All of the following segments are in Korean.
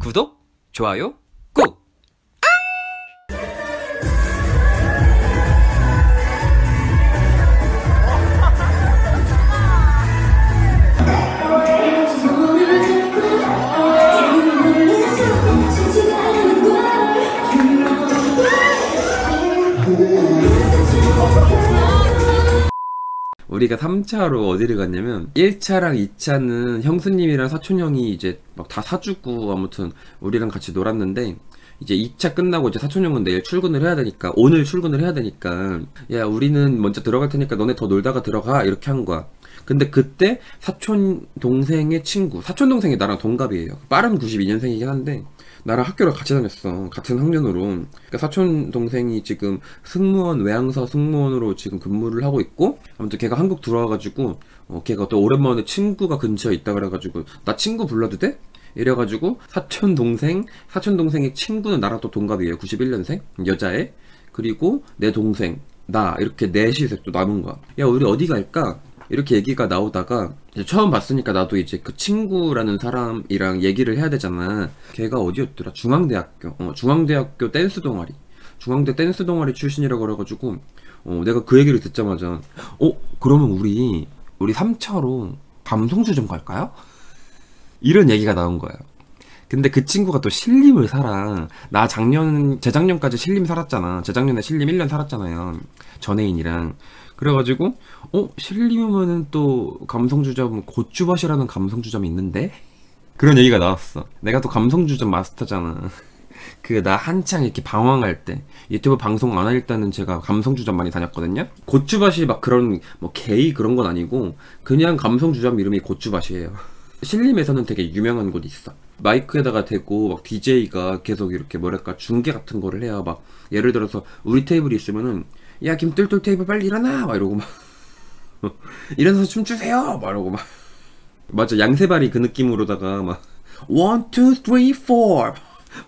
구독, 좋아요, 우리가 3차로 어디를 갔냐면 1차랑 2차는 형수님이랑 사촌형이 이제 막 다 사주고 아무튼 우리랑 같이 놀았는데 이제 2차 끝나고 이제 사촌형은 내일 출근을 해야 되니까 오늘 출근을 해야 되니까 야 우리는 먼저 들어갈 테니까 너네 더 놀다가 들어가 이렇게 한 거야. 근데 그때 사촌 동생의 친구 사촌 동생이 나랑 동갑이에요. 빠른 92년생이긴 한데 나랑 학교를 같이 다녔어. 같은 학년으로. 그러니까 사촌 동생이 지금 승무원 외항사 승무원으로 지금 근무를 하고 있고 아무튼 걔가 한국 들어와가지고 어, 걔가 또 오랜만에 친구가 근처에 있다 그래가지고 나 친구 불러도 돼? 이래가지고 사촌 동생 사촌 동생의 친구는 나랑 또 동갑이에요. 91년생 여자애 그리고 내 동생 나 이렇게 넷이서 또 남은 거야. 야 우리 어디 갈까? 이렇게 얘기가 나오다가 처음 봤으니까 나도 이제 그 친구라는 사람이랑 얘기를 해야 되잖아. 걔가 어디였더라? 중앙대학교. 어, 중앙대학교 댄스 동아리. 중앙대 댄스 동아리 출신이라고 그래가지고 어, 내가 그 얘기를 듣자마자 어 그러면 우리 우리 3차로 감성주 좀 갈까요? 이런 얘기가 나온 거야. 근데 그 친구가 또 신림을 살아. 나 작년, 재작년까지 신림 살았잖아. 재작년에 신림 1년 살았잖아요. 전애인이랑. 그래가지고, 어? 신림이면은 또 감성주점, 고추밭이라는 감성주점이 있는데? 그런 얘기가 나왔어. 내가 또 감성주점 마스터잖아. 그 나 한창 이렇게 방황할 때 유튜브 방송 안 할 때는 제가 감성주점 많이 다녔거든요. 고추밭이 막 그런 뭐 게이 그런 건 아니고 그냥 감성주점 이름이 고추밭이에요. 신림에서는 되게 유명한 곳이 있어. 마이크에다가 대고 막 DJ가 계속 이렇게 뭐랄까 중계 같은 거를 해야 막 예를 들어서 우리 테이블이 있으면은 야 김뚫뚫 테이블 빨리 일어나! 막 이러고 막. 일어나서 춤추세요! 막 이러고 막. 맞아 양세발이 그 느낌으로다가 막 one two three four.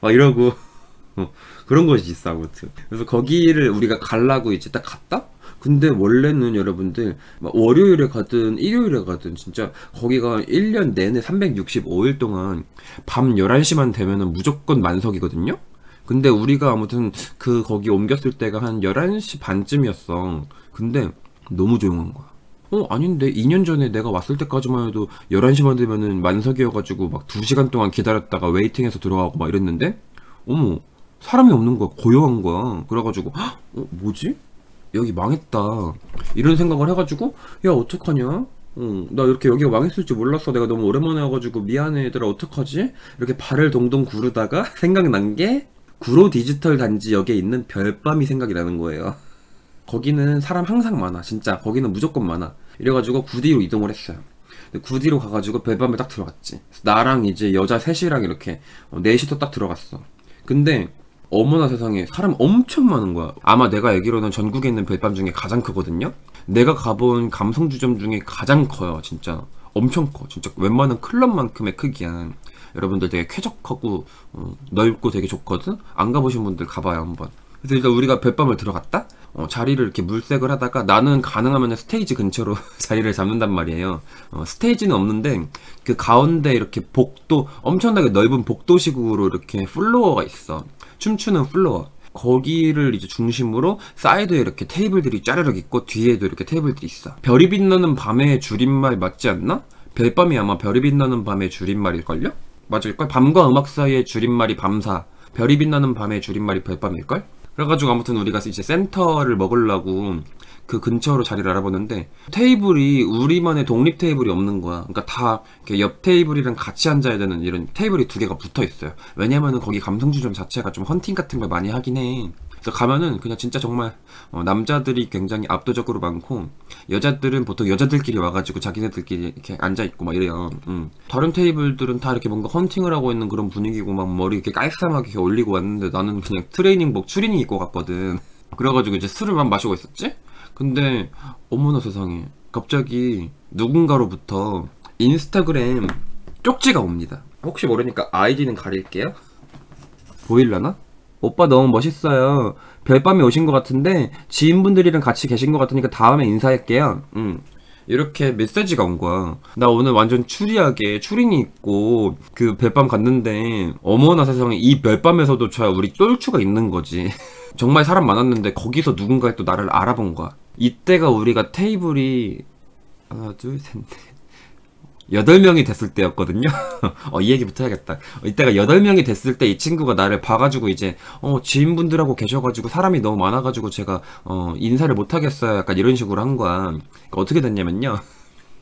막 이러고. 어, 그런 것이 있어 아무튼. 그래서 거기를 우리가 갈라고 이제 딱 갔다? 근데 원래는 여러분들 막 월요일에 가든 일요일에 가든 진짜 거기가 1년 내내 365일 동안 밤 11시만 되면은 무조건 만석이거든요 근데 우리가 아무튼 그 거기 옮겼을 때가 한 11시 반쯤이었어. 근데 너무 조용한 거야. 어 아닌데? 2년 전에 내가 왔을 때까지만 해도 11시 만 되면은 만석이어가지고 막 2시간 동안 기다렸다가 웨이팅해서 들어가고 막 이랬는데? 어머 사람이 없는 거야. 고요한 거야. 그래가지고 헉, 어 뭐지? 여기 망했다. 이런 생각을 해가지고 야 어떡하냐? 응, 나 이렇게 여기가 망했을 줄 몰랐어. 내가 너무 오랜만에 와가지고 미안해. 얘들아 어떡하지? 이렇게 발을 동동 구르다가 생각난 게 구로 디지털 단지역에 있는 별밤이 생각이 나는 거예요. 거기는 사람 항상 많아. 진짜 거기는 무조건 많아. 이래가지고 구디로 이동을 했어요. 구디로 가가지고 별밤에 딱 들어갔지. 나랑 이제 여자 셋이랑 이렇게 어, 넷이서 딱 들어갔어. 근데 어머나 세상에 사람 엄청 많은 거야. 아마 내가 알기로는 전국에 있는 별밤 중에 가장 크거든요. 내가 가본 감성주점 중에 가장 커요, 진짜. 엄청 커. 진짜 웬만한 클럽만큼의 크기야. 여러분들 되게 쾌적하고 어, 넓고 되게 좋거든. 안 가보신 분들 가봐요 한번. 그래서 일단 우리가 별밤을 들어갔다. 어, 자리를 이렇게 물색을 하다가 나는 가능하면 스테이지 근처로 자리를 잡는단 말이에요. 어, 스테이지는 없는데 그 가운데 이렇게 복도 엄청나게 넓은 복도식으로 이렇게 플로어가 있어. 춤추는 플로어. 거기를 이제 중심으로 사이드에 이렇게 테이블들이 짜르륵 있고 뒤에도 이렇게 테이블들이 있어. 별이 빛나는 밤의 줄임말 맞지 않나? 별밤이 아마 별이 빛나는 밤의 줄임말일걸요? 맞을걸? 밤과 음악 사이의 줄임말이 밤사. 별이 빛나는 밤의 줄임말이 별밤일걸? 그래가지고 아무튼 우리가 이제 센터를 먹으려고 그 근처로 자리를 알아보는데 테이블이 우리만의 독립 테이블이 없는 거야. 그러니까 다 옆 테이블이랑 같이 앉아야 되는 이런 테이블이 두 개가 붙어 있어요. 왜냐면은 거기 감성주점 자체가 좀 헌팅 같은 걸 많이 하긴 해. 그래서 가면은 그냥 진짜 정말 어, 남자들이 굉장히 압도적으로 많고 여자들은 보통 여자들끼리 와가지고 자기네들끼리 이렇게 앉아 있고 막 이래요. 음. 다른 테이블들은 다 이렇게 뭔가 헌팅을 하고 있는 그런 분위기고 막 머리 이렇게 깔쌈하게 이렇게 올리고 왔는데 나는 그냥 트레이닝복 추리닝 입고 갔거든. 그래가지고 이제 술을 막 마시고 있었지? 근데 어머나 세상에 갑자기 누군가로부터 인스타그램 쪽지가 옵니다. 혹시 모르니까 아이디는 가릴게요. 보일라나? 오빠 너무 멋있어요. 별밤에 오신 것 같은데 지인분들이랑 같이 계신 것 같으니까 다음에 인사할게요. 음. 이렇게 메시지가 온 거야. 나 오늘 완전 추리하게 추린이 있고 그 별밤 갔는데 어머나 세상에 이 별밤에서도 저 우리 똘추가 있는 거지. 정말 사람 많았는데 거기서 누군가 또 나를 알아본 거야. 이때가 우리가 테이블이 하나 둘 셋 넷. 여덟 명이 됐을 때였거든요. 어, 이 얘기부터 해야겠다. 어, 이때가 여덟 명이 됐을 때 이 친구가 나를 봐가지고 이제 어, 지인분들하고 계셔가지고 사람이 너무 많아가지고 제가 어, 인사를 못 하겠어요. 약간 이런 식으로 한 거야. 그러니까 어떻게 됐냐면요.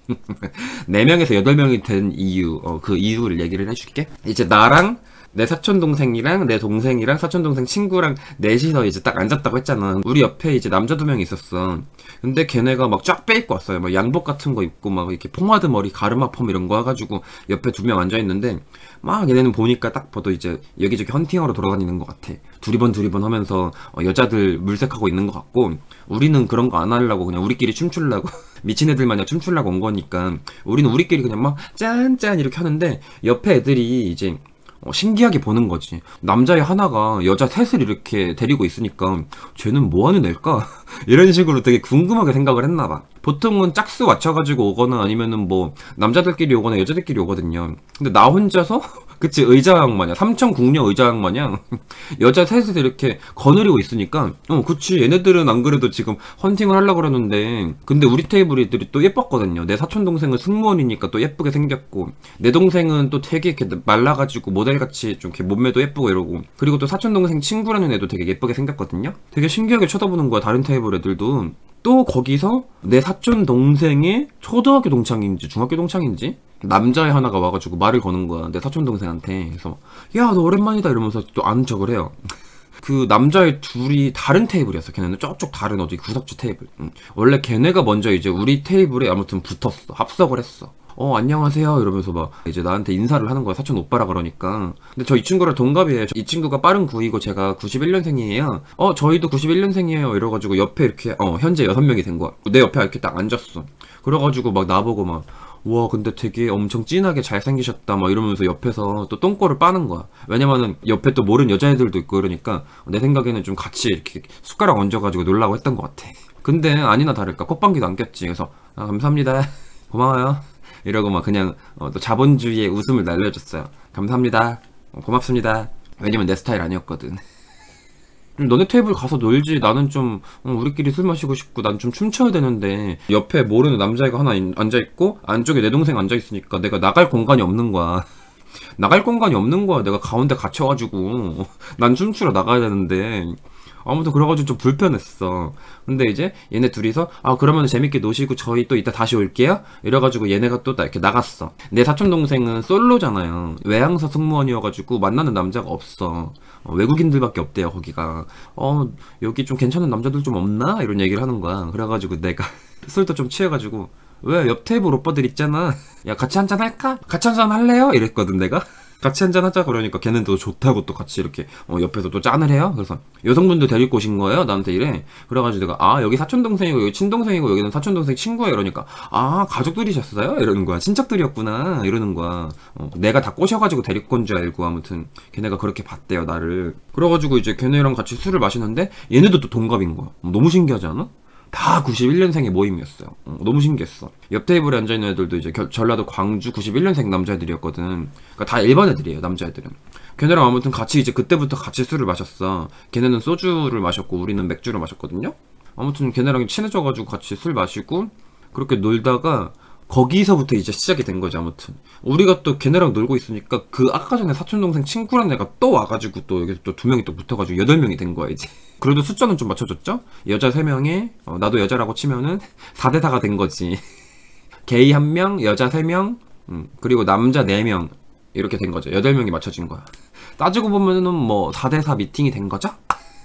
4명에서 8명이 된 이유, 어, 그 이유를 얘기를 해줄게. 이제 나랑 내 사촌 동생이랑 내 동생이랑 사촌 동생 친구랑 넷이서 이제 딱 앉았다고 했잖아. 우리 옆에 이제 남자 두 명 있었어. 근데 걔네가 막 쫙 빼입고 왔어요. 막 양복 같은 거 입고 막 이렇게 포마드 머리 가르마 펌 이런 거 해가지고 옆에 두 명 앉아 있는데 막 얘네는 보니까 딱 봐도 이제 여기저기 헌팅하러 돌아다니는 것 같아. 두리번 두리번 하면서 어, 여자들 물색하고 있는 것 같고 우리는 그런 거 안 하려고 그냥 우리끼리 춤추려고 미친 애들 마냥 춤추려고 온 거니까 우리는 우리끼리 그냥 막 짠짠 이렇게 하는데 옆에 애들이 이제 어, 신기하게 보는 거지. 남자애 하나가 여자 셋을 이렇게 데리고 있으니까 쟤는 뭐 하는 애일까? 이런 식으로 되게 궁금하게 생각을 했나 봐. 보통은 짝수 맞춰가지고 오거나 아니면은 뭐 남자들끼리 오거나 여자들끼리 오거든요. 근데 나 혼자서 그치 의자왕 마냥 삼천 국녀 의자왕 마냥 여자 셋을 이렇게 거느리고 있으니까 어 그치 얘네들은 안 그래도 지금 헌팅을 하려고 그러는데 근데 우리 테이블 애들이 또 예뻤거든요. 내 사촌 동생은 승무원이니까 또 예쁘게 생겼고 내 동생은 또 되게 이렇게 말라가지고 모델같이 좀 이렇게 몸매도 예쁘고 이러고 그리고 또 사촌 동생 친구라는 애도 되게 예쁘게 생겼거든요. 되게 신기하게 쳐다보는 거야 다른 테이블 애들도 또 거기서 내 사촌 동생의 초등학교 동창인지 중학교 동창인지 남자 애 하나가 와가지고 말을 거는 거야 내 사촌 동생한테. 그래서 야 너 오랜만이다. 이러면서 또 아는 척을 해요. 그 남자애 둘이 다른 테이블이었어. 걔네는 쪽쪽 다른 어디 구석주 테이블. 응. 원래 걔네가 먼저 이제 우리 테이블에 아무튼 붙었어. 합석을 했어 어 안녕하세요. 이러면서 막 이제 나한테 인사를 하는 거야. 사촌 오빠라 그러니까. 근데 저 이 친구랑 동갑이에요. 이 친구가 빠른 9이고 제가 91년생이에요. 어 저희도 91년생이에요. 이래가지고 옆에 이렇게 어 현재 6명이 된 거야. 내 옆에 이렇게 딱 앉았어. 그래가지고 막 나보고 막 와 근데 되게 엄청 진하게 잘생기셨다. 막 이러면서 옆에서 또 똥꼬를 빠는 거야. 왜냐면은 옆에 또 모르는 여자애들도 있고 이러니까 내 생각에는 좀 같이 이렇게 숟가락 얹어가지고 놀라고 했던 것 같아. 근데 아니나 다를까 콧방귀도 안 꼈지. 그래서 아 감사합니다. 고마워요 이러고 막 그냥 어, 또 자본주의의 웃음을 날려줬어요. 감사합니다. 어, 고맙습니다. 왜냐면 내 스타일 아니었거든. 너네 테이블 가서 놀지. 나는 좀 어, 우리끼리 술 마시고 싶고 난 좀 춤춰야 되는데. 옆에 모르는 남자애가 하나 인- 앉아있고 안쪽에 내 동생 앉아있으니까 내가 나갈 공간이 없는 거야. 나갈 공간이 없는 거야. 내가 가운데 갇혀가지고. 난 춤추러 나가야 되는데 아무튼 그래가지고 좀 불편했어. 근데 이제 얘네 둘이서 아 그러면 재밌게 노시고 저희 또 이따 다시 올게요? 이래가지고 얘네가 또 나- 이렇게 나갔어. 내 사촌 동생은 솔로잖아요. 외항사 승무원이어가지고 만나는 남자가 없어. 어, 외국인들밖에 없대요 거기가. 어 여기 좀 괜찮은 남자들 좀 없나? 이런 얘기를 하는 거야. 그래가지고 내가 술도 좀 취해가지고 왜 옆 테이블 오빠들 있잖아. 야 같이 한잔 할까? 같이 한잔 할래요? 이랬거든 내가 같이 한잔 하자 그러니까 또 좋다고 또 같이 이렇게 어, 옆에서 또 짠을 해요? 그래서 여성분들 데리고 오신 거예요? 나한테 이래? 그래가지고 내가 아 여기 사촌 동생이고 여기 친동생이고 여기는 사촌 동생 친구야 이러니까 아 가족들이셨어요? 이러는 거야. 친척들이었구나. 이러는 거야. 어, 내가 다 꼬셔가지고 데리고 온 줄 알고 아무튼 걔네가 그렇게 봤대요 나를. 그래가지고 이제 걔네랑 같이 술을 마시는데 얘네도 또 동갑인 거야. 어, 너무 신기하지 않아? 다 91년생의 모임이었어요. 어, 너무 신기했어. 옆 테이블에 앉아있는 애들도 이제 겨- 전라도 광주 91년생 남자애들이었거든. 그러니까 다 일반 애들이에요, 남자애들은. 걔네랑 아무튼 같이 이제 그때부터 같이 술을 마셨어. 걔네는 소주를 마셨고 우리는 맥주를 마셨거든요. 아무튼 걔네랑 친해져가지고 같이 술 마시고 그렇게 놀다가 거기서부터 이제 시작이 된 거지 아무튼. 우리가 또 걔네랑 놀고 있으니까 그 아까 전에 사촌 동생 친구란 애가 또 와가지고 또 여기 또 두 명이 또 붙어가지고 여덟 명이 된 거야 이제. 그래도 숫자는 좀 맞춰졌죠? 여자 세 명에 어, 나도 여자라고 치면은 4대 4가 된 거지. 게이 한 명 여자 세명 음, 그리고 남자 네 명. 이렇게 된 거죠. 여덟 명이 맞춰진 거야. 따지고 보면은 뭐 4대 4 미팅이 된 거죠?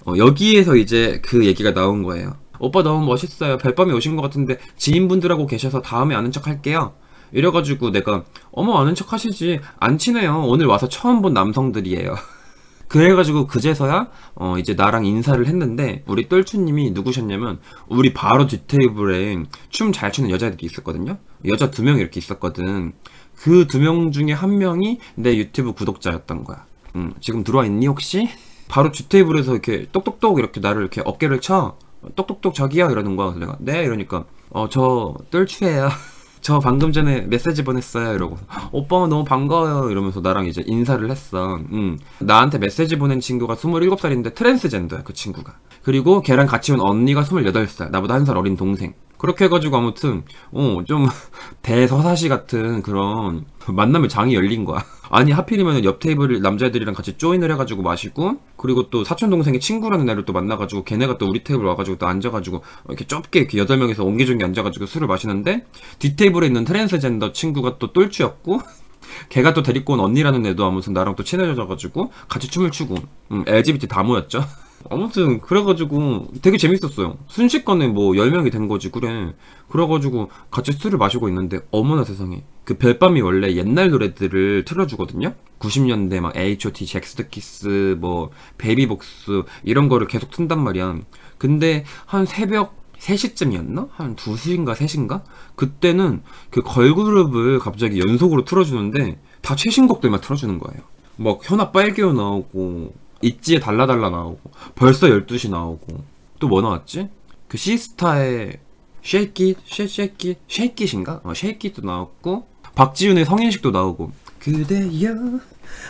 어, 여기에서 이제 그 얘기가 나온 거예요. 오빠 너무 멋있어요. 별밤에 오신 것 같은데 지인분들하고 계셔서 다음에 아는 척 할게요. 이래가지고 내가 어머 아는 척 하시지 안 친해요. 오늘 와서 처음 본 남성들이에요. 그래가지고 그제서야 어 이제 나랑 인사를 했는데 우리 똘추님이 누구셨냐면 우리 바로 뒷 테이블에 춤 잘 추는 여자들이 있었거든요. 여자 두 명 이렇게 있었거든. 그 두 명 중에 한 명이 내 유튜브 구독자였던 거야. 음, 지금 들어와 있니 혹시? 바로 뒷 테이블에서 이렇게 똑똑똑 이렇게 나를 이렇게 어깨를 쳐 똑똑똑 자기야 이러는 거야. 그래서 내가 네? 이러니까 어 저 똘추예요. 저 방금 전에 메시지 보냈어요. 이러고. 오빠 너무 반가워요. 이러면서 나랑 이제 인사를 했어. 음. 나한테 메시지 보낸 친구가 27살인데 트랜스젠더야 그 친구가. 그리고 걔랑 같이 온 언니가 28살. 나보다 한 살 어린 동생 그렇게 해가지고 아무튼 어 좀 대서사시 같은 그런 만남의 장이 열린 거야. 아니 하필이면 옆 테이블 남자애들이랑 같이 join을 해가지고 마시고 그리고 또 사촌 동생의 친구라는 애를 또 만나가지고 걔네가 또 우리 테이블 와가지고 또 앉아가지고 이렇게 좁게 이렇게 여덟 명이서 옹기종기 앉아가지고 술을 마시는데 뒷 테이블에 있는 트랜스젠더 친구가 또 똘추였고 걔가 또 데리고 온 언니라는 애도 아무튼 나랑 또 친해져가지고 같이 춤을 추고 음, LGBT 다 모였죠 아무튼 그래가지고 되게 재밌었어요. 순식간에 뭐 10명이 된 거지 그래. 그래가지고 같이 술을 마시고 있는데 어머나 세상에. 그 별밤이 원래 옛날 노래들을 틀어주거든요? 90년대 막 H.O.T, 젝스키스 뭐 베이비복스 이런 거를 계속 튼단 말이야. 근데 한 새벽 3시쯤이었나? 한 2시인가 3시인가? 그때는 그 걸그룹을 갑자기 연속으로 틀어주는데 다 최신곡들만 틀어주는 거예요. 막 현아 빨개요 나오고 있지에 달라달라 나오고 벌써 12시 나오고. 또 뭐 나왔지? 그 시스타의 쉐이킷 쉐이킷 쉐이킷인가? 어, 쉐이킷도 나왔고 박지윤의 성인식도 나오고. 그대여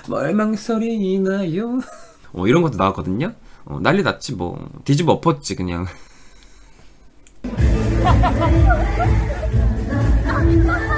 뭘 망설이나요. 어, 이런 것도 나왔거든요? 어, 난리 났지 뭐. 뒤집어 엎었지 그냥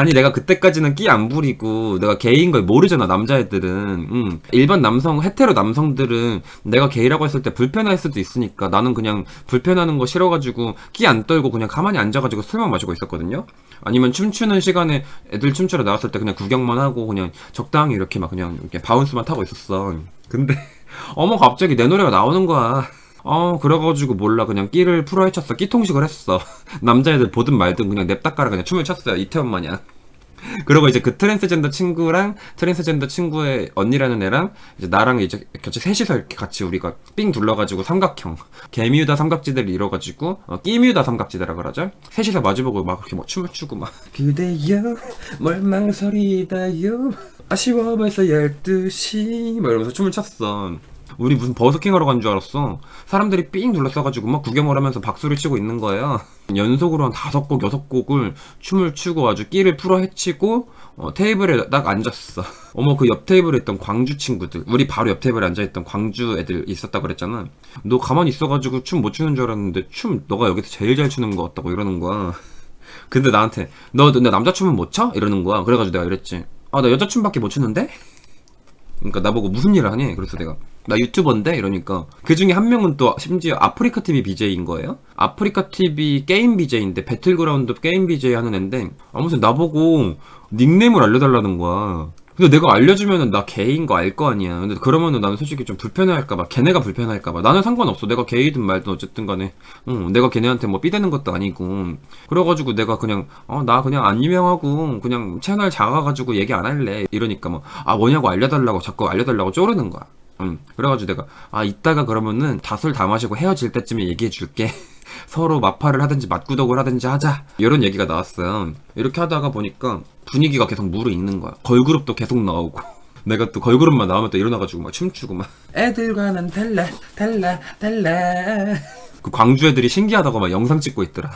아니 내가 그때까지는 끼 안 부리고 내가 게이인 걸 모르잖아 남자애들은. 음. 일반 남성 헤테로 남성들은 내가 게이라고 했을 때 불편할 수도 있으니까 나는 그냥 불편하는 거 싫어가지고 끼 안 떨고 그냥 가만히 앉아가지고 술만 마시고 있었거든요. 아니면 춤추는 시간에 애들 춤추러 나왔을 때 그냥 구경만 하고 그냥 적당히 이렇게 막 그냥 이렇게 바운스만 타고 있었어. 근데 어머 갑자기 내 노래가 나오는 거야 어 그래가지고 몰라. 그냥 끼를 풀어 헤쳤어. 끼통식을 했어. 남자애들 보든 말든 그냥 냅다 깔아 그냥 춤을 췄어요. 이태원 마냥. 그리고 이제 그 트랜스젠더 친구랑 트랜스젠더 친구의 언니라는 애랑 이제 나랑 이제 같이 셋이서 이렇게 같이 우리가 삥 둘러가지고 삼각형. 끼미우다 삼각지대를 이뤄가지고 어, 끼미우다 삼각지대라 그러죠? 셋이서 마주보고 막 그렇게 막 춤을 추고 막. 그대여 뭘 망설이나요. 아쉬워 벌써 12시. 막 이러면서 춤을 췄어 우리 무슨 버스킹 하러 간 줄 알았어. 사람들이 삥 둘러싸가지고 막 구경을 하면서 박수를 치고 있는 거예요. 연속으로 한 다섯 곡, 여섯 곡을 춤을 추고 아주 끼를 풀어 헤치고 어, 테이블에 딱 앉았어. 어머 그 옆 테이블에 있던 광주 친구들, 우리 바로 옆 테이블에 앉아있던 광주 애들 있었다 그랬잖아. 너 가만히 있어가지고 춤 못 추는 줄 알았는데 춤 너가 여기서 제일 잘 추는 것 같다고 이러는 거야. 근데 나한테 너, 너 남자 춤은 못 춰? 이러는 거야. 그래가지고 내가 이랬지. 아 나 여자 춤밖에 못 추는데? 그러니까 나보고 무슨 일을 하니? 그래서 내가 나 유튜버인데 이러니까 그 중에 한 명은 또 심지어 아프리카 TV BJ인 거예요. 아프리카 TV 게임 BJ인데 배틀그라운드 게임 BJ 하는 애인데 아무튼 나보고 닉네임을 알려달라는 거야. 근데 내가 알려주면은 나 게이인 거 알 거 아니야. 근데 그러면은 나는 솔직히 좀 불편해할까봐, 걔네가 불편할까봐. 나는 상관없어. 내가 게이든 말든 어쨌든 간에. 응, 내가 걔네한테 뭐 삐대는 것도 아니고. 그래가지고 내가 그냥, 어, 나 그냥 안 유명하고, 그냥 채널 작아가지고 얘기 안 할래. 이러니까 뭐, 아, 뭐냐고 알려달라고 자꾸 알려달라고 쪼르는 거야. 응. 그래가지고 내가, 아, 이따가 그러면은 다술 다 마시고 헤어질 때쯤에 얘기해 줄게. 서로 마파를 하든지 맞구덕을 하든지 하자. 이런 얘기가 나왔어요. 이렇게 하다가 보니까 분위기가 계속 무르익는 거야. 걸그룹도 계속 나오고. 내가 또 걸그룹만 나오면 또 일어나가지고 막 춤추고 막. 애들과는 달라 달라 달라 그 광주 애들이 신기하다고 막 영상 찍고 있더라.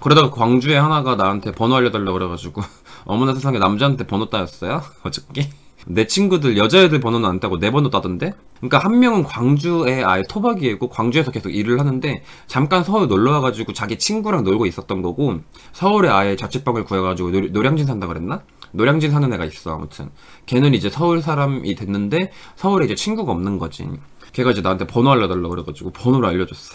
그러다가 광주에 하나가 나한테 번호 알려달라고 그래가지고 어머나 세상에 남자한테 번호 따였어요? 어저께? 내 친구들 여자애들 번호는 안 따고 내 번호 따던데 그러니까 한 명은 광주에 아예 토박이고 광주에서 계속 일을 하는데 잠깐 서울 놀러 와가지고 자기 친구랑 놀고 있었던 거고 서울에 아예 자취방을 구해가지고 노, 노량진 산다 그랬나? 노량진 사는 애가 있어 아무튼. 걔는 이제 서울 사람이 됐는데 서울에 이제 친구가 없는 거지. 걔가 이제 나한테 번호 알려달라고 그래가지고 번호를 알려줬어.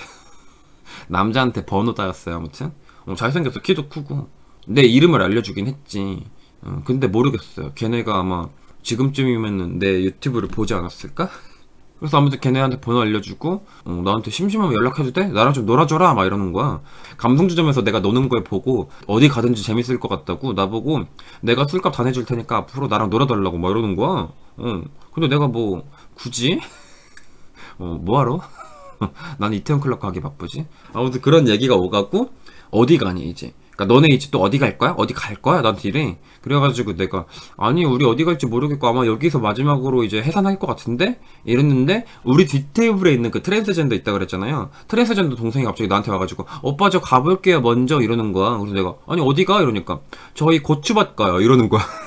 남자한테 번호 따였어요 아무튼. 어, 잘생겼어. 키도 크고. 내 이름을 알려주긴 했지. 어, 근데 모르겠어요. 걔네가 아마 지금쯤이면은 내 유튜브를 보지 않았을까? 그래서 아무튼 걔네한테 번호 알려주고 어, 나한테 심심하면 연락해도 돼? 나랑 좀 놀아줘라 막 이러는 거야 감성주점에서 내가 노는 걸 보고 어디 가든지 재밌을 것 같다고 나보고 내가 술값 다 내줄 테니까 앞으로 나랑 놀아달라고 막 이러는 거야 어. 근데 내가 뭐 굳이? 어, 뭐하러? 난 이태원 클럽 가기 바쁘지 아무튼 그런 얘기가 오가고 어디 가니 이제 그러니까 너네 이제 또 어디 갈 거야? 어디 갈 거야? 나한테 이래. 그래가지고 내가 아니 우리 어디 갈지 모르겠고 아마 여기서 마지막으로 이제 해산할 것 같은데 이랬는데 우리 뒷테이블에 있는 그 트랜스젠더 있다 그랬잖아요. 트랜스젠더 동생이 갑자기 나한테 와가지고 오빠 저 가볼게요 먼저 이러는 거야. 그래서 내가 아니 어디 가? 이러니까 저희 고추밭 가요 이러는 거야.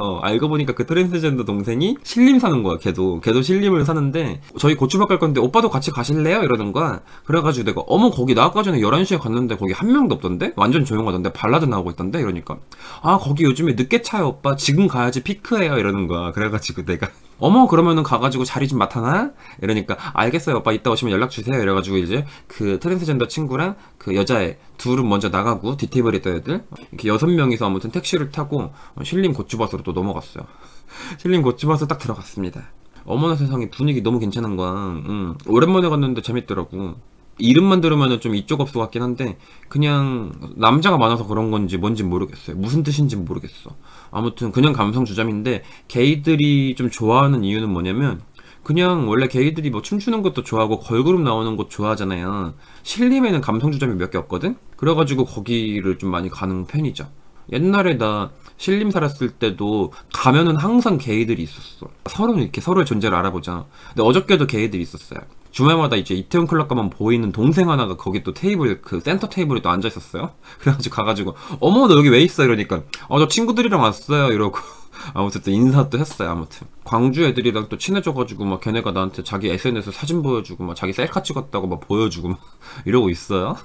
어, 알고 보니까 그 트랜스젠더 동생이 신림 사는 거야, 걔도. 걔도 신림을 사는데, 저희 고추밭 갈 건데, 오빠도 같이 가실래요? 이러는 거야. 그래가지고 내가, 어머, 거기 나 아까 전에 11시에 갔는데, 거기 한 명도 없던데? 완전 조용하던데? 발라드 나오고 있던데? 이러니까, 아, 거기 요즘에 늦게 차요, 오빠. 지금 가야지 피크예요. 이러는 거야. 그래가지고 내가, 어머 그러면은 가가지고 자리 좀 맡아놔? 이러니까 알겠어요 오빠. 이따 오시면 연락 주세요. 이래가지고 이제 그 트랜스젠더 친구랑 그 여자애 둘은 먼저 나가고 뒷테이블에 있던 애들 이렇게 여섯 명이서 아무튼 택시를 타고 신림 고추밭으로 또 넘어갔어요. 신림 고추밭으로 딱 들어갔습니다. 어머나 세상에 분위기 너무 괜찮은 거야. 응. 오랜만에 갔는데 재밌더라고 이름만 들으면 좀 이쪽 업소 같긴 한데 그냥 남자가 많아서 그런 건지 뭔지 모르겠어요. 무슨 뜻인지 모르겠어. 아무튼 그냥 감성 주점인데 게이들이 좀 좋아하는 이유는 뭐냐면 그냥 원래 게이들이 뭐 춤추는 것도 좋아하고 걸그룹 나오는 곳 좋아하잖아요. 신림에는 감성 주점이 몇 개 없거든? 그래가지고 거기를 좀 많이 가는 편이죠. 옛날에 나 신림 살았을 때도 가면은 항상 게이들이 있었어. 서로 이렇게 서로의 존재를 알아보자. 근데 어저께도 게이들이 있었어요 주말마다 이제 이태원 클럽 가면 보이는 동생 하나가 거기 또 테이블 그 센터 테이블에 또 앉아 있었어요. 그래가지고 가가지고 어머 너 여기 왜 있어 이러니까 어 저 친구들이랑 왔어요 이러고 아무튼 또 인사 또 했어요 아무튼 광주 애들이랑 또 친해져가지고 막 걔네가 나한테 자기 SNS 사진 보여주고 막 자기 셀카 찍었다고 막 보여주고 막 이러고 있어요.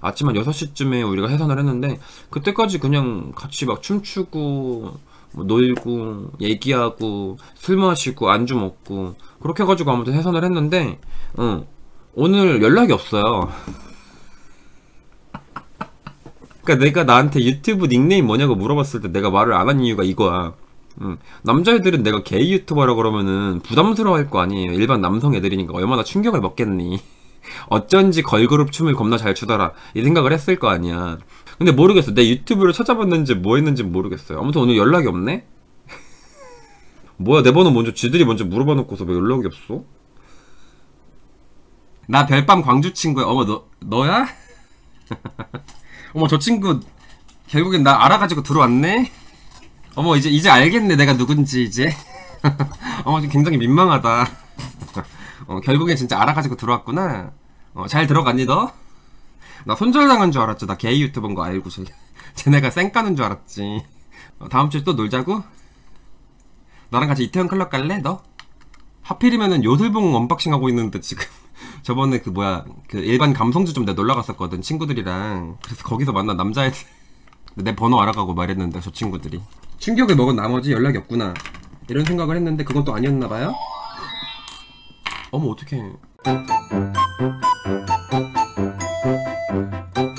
아침 한 6시쯤에 우리가 해산을 했는데 그때까지 그냥 같이 막 춤추고 뭐 놀고 얘기하고 술 마시고 안주 먹고 그렇게 해가지고 아무튼 해산을 했는데 어, 오늘 연락이 없어요. 그러니까 내가 나한테 유튜브 닉네임 뭐냐고 물어봤을 때 내가 말을 안 한 이유가 이거야. 음, 남자애들은 내가 게이 유튜버라 그러면은 부담스러워 할 거 아니에요. 일반 남성 애들이니까 얼마나 충격을 먹겠니. 어쩐지 걸그룹 춤을 겁나 잘 추더라. 이 생각을 했을 거 아니야 근데 모르겠어. 내 유튜브를 찾아봤는지 뭐 했는지 모르겠어요. 아무튼 오늘 연락이 없네? 뭐야 내 번호 먼저 지들이 먼저 물어봐 놓고서 왜 연락이 없어? 나 별밤 광주 친구야. 어머 너 너야? 어머 저 친구 결국엔 나 알아가지고 들어왔네? 어머 이제 이제 알겠네 내가 누군지 이제. 어머 좀 굉장히 민망하다. 어, 결국엔 진짜 알아가지고 들어왔구나. 어, 잘 들어갔니 너? 나 손절당한 줄 알았지. 나 게이 유튜버인 거 알고 쟤, 쟤네가 쌩 까는 줄 알았지. 어, 다음 주에 또 놀자고? 나랑 같이 이태원 클럽 갈래 너? 하필이면은 요술봉 언박싱 하고 있는데 지금. 저번에 그 뭐야 그 일반 감성주점 내가 놀러 갔었거든 친구들이랑. 그래서 거기서 만난 남자애들. 내 번호 알아가고 말했는데 저 친구들이. 충격을 먹은 나머지 연락이 없구나. 이런 생각을 했는데 그건 또 아니었나봐요? 어머 어떡해 Música